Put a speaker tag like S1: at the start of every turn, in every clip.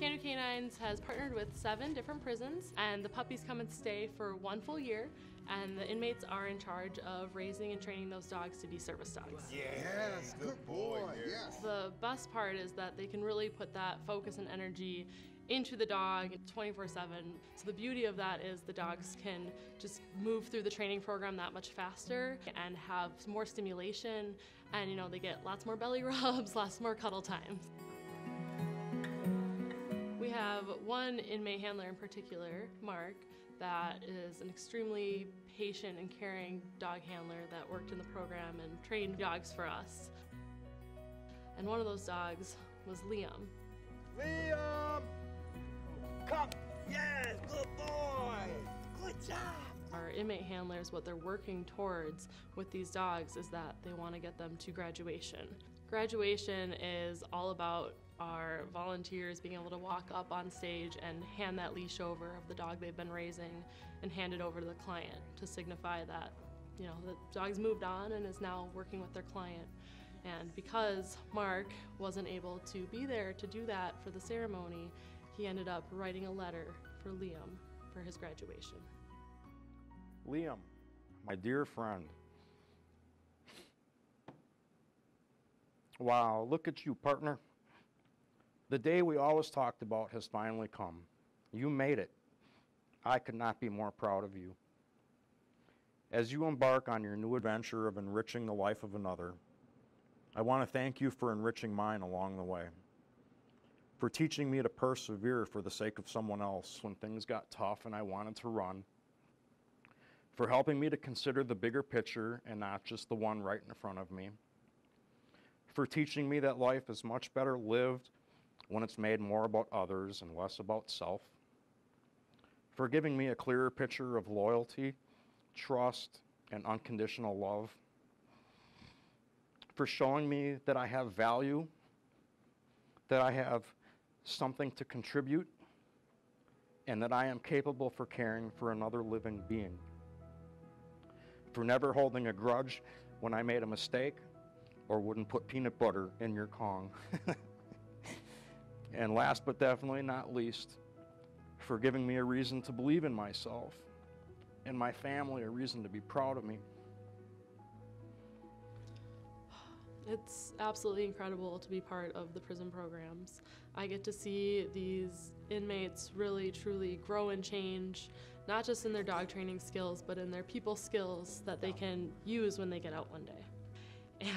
S1: Can Do Canines has partnered with seven different prisons, and the puppies come and stay for one full year, and the inmates are in charge of raising and training those dogs to be service dogs.
S2: Yes, good boy. Yes.
S1: The best part is that they can really put that focus and energy into the dog 24-7. So the beauty of that is the dogs can just move through the training program that much faster and have more stimulation and you know they get lots more belly rubs, lots more cuddle times. Have one inmate handler in particular, Mark, that is an extremely patient and caring dog handler that worked in the program and trained dogs for us. And one of those dogs was Liam.
S2: Liam! Come! Yes, good boy! Good job!
S1: Our inmate handlers, what they're working towards with these dogs is that they want to get them to graduation. Graduation is all about our volunteers being able to walk up on stage and hand that leash over of the dog they've been raising and hand it over to the client to signify that you know the dog's moved on and is now working with their client. And because Mark wasn't able to be there to do that for the ceremony, he ended up writing a letter for Liam for his graduation.
S3: Liam, my dear friend. Wow, look at you, partner. The day we always talked about has finally come. You made it. I could not be more proud of you. As you embark on your new adventure of enriching the life of another, I want to thank you for enriching mine along the way, for teaching me to persevere for the sake of someone else when things got tough and I wanted to run, for helping me to consider the bigger picture and not just the one right in front of me, for teaching me that life is much better lived when it's made more about others and less about self, for giving me a clearer picture of loyalty, trust, and unconditional love, for showing me that I have value, that I have something to contribute, and that I am capable for caring for another living being, for never holding a grudge when I made a mistake or wouldn't put peanut butter in your Kong. And last but definitely not least, for giving me a reason to believe in myself and my family a reason to be proud of me.
S1: It's absolutely incredible to be part of the prison programs. I get to see these inmates really truly grow and change, not just in their dog training skills, but in their people skills that they can use when they get out one day.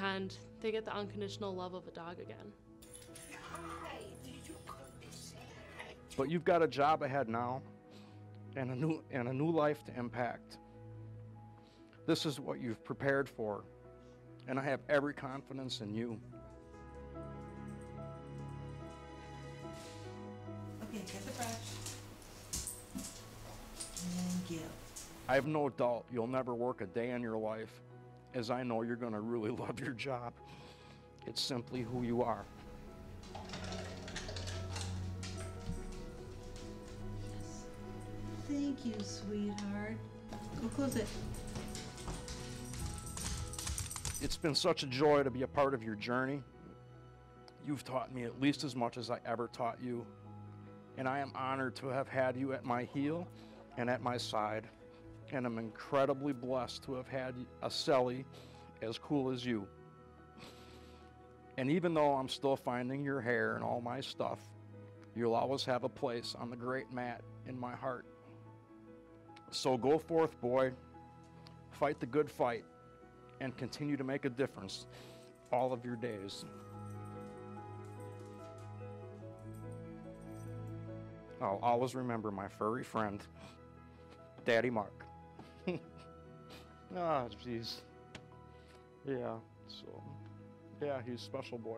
S1: And they get the unconditional love of a dog again.
S3: But you've got a job ahead now and a new and a new life to impact. This is what you've prepared for, and I have every confidence in you.
S4: Okay, get the brush. And give.
S3: I have no doubt you'll never work a day in your life, as I know you're going to really love your job. It's simply who you are.
S4: Thank you, sweetheart. Go close it.
S3: It's been such a joy to be a part of your journey. You've taught me at least as much as I ever taught you, and I am honored to have had you at my heel and at my side, and I'm incredibly blessed to have had a Selly as cool as you. And even though I'm still finding your hair and all my stuff, you'll always have a place on the great mat in my heart. So go forth, boy, fight the good fight, and continue to make a difference all of your days. I'll always remember my furry friend, Daddy Mark. Ah, oh, jeez. Yeah, so, yeah, he's a special boy.